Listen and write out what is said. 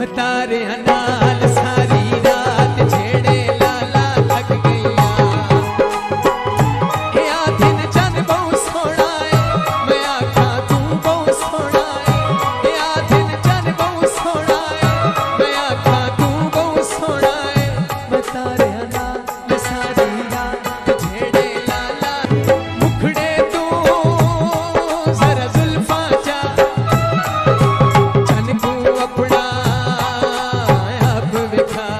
तारे नाल become.